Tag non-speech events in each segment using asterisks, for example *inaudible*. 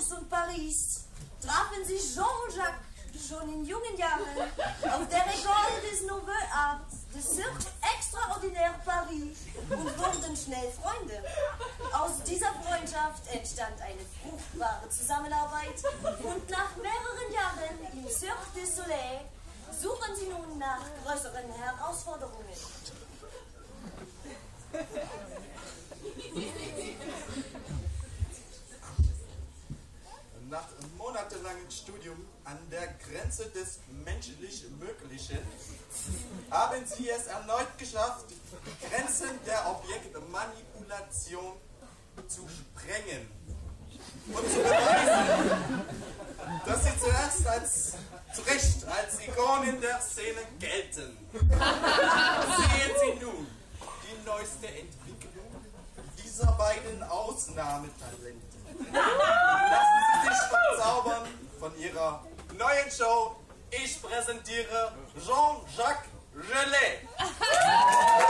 Reims und Paris trafen sich Jean-Jacques schon in jungen Jahren auf der École des Nouveaux Arts des Cirque Extraordinaire Paris und wurden schnell Freunde. Aus dieser Freundschaft entstand eine fruchtbare Zusammenarbeit und nach mehreren Jahren im Cirque du Soleil suchen sie nun nach größeren Herausforderungen. monatelangen Studium an der Grenze des menschlich Möglichen haben sie es erneut geschafft, Grenzen der Objektmanipulation zu sprengen und zu beweisen, dass sie zuerst als zu Recht als Ikonen der Szene gelten. Sehen Sie nun die neueste Entwicklung dieser beiden Ausnahmetalente. Je Ich Jean-Jacques Gelet. *laughs*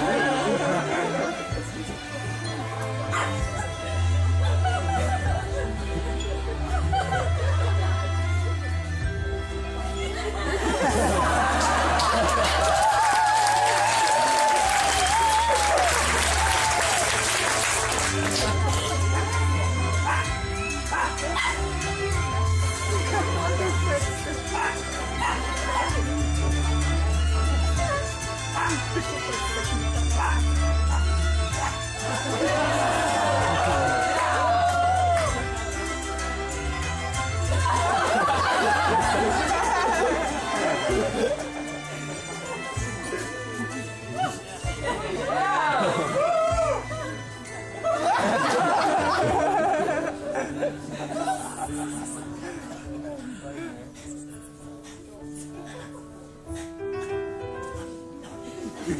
Ha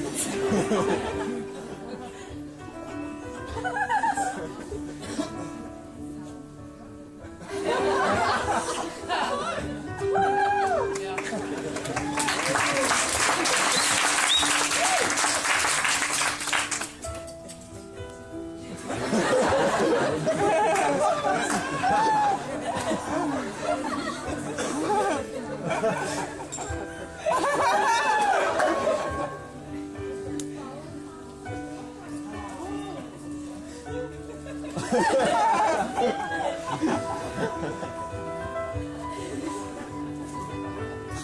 ha ha!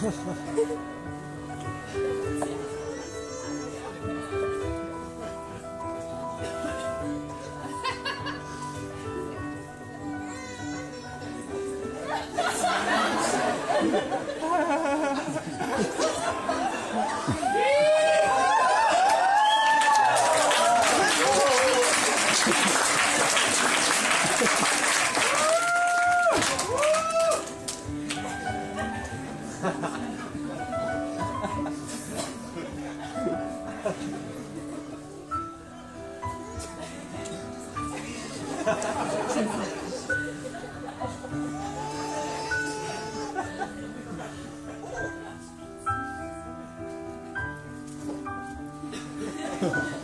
え *laughs* Ha ha ha.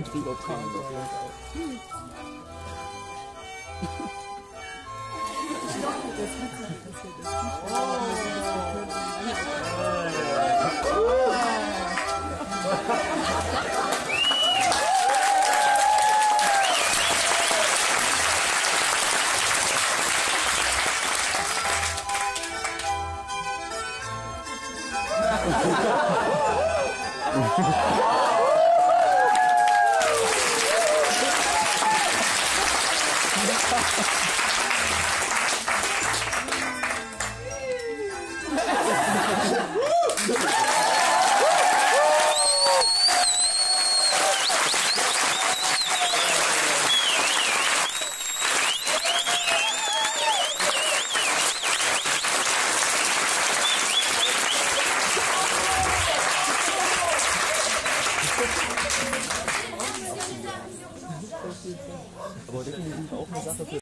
and fetal *laughs*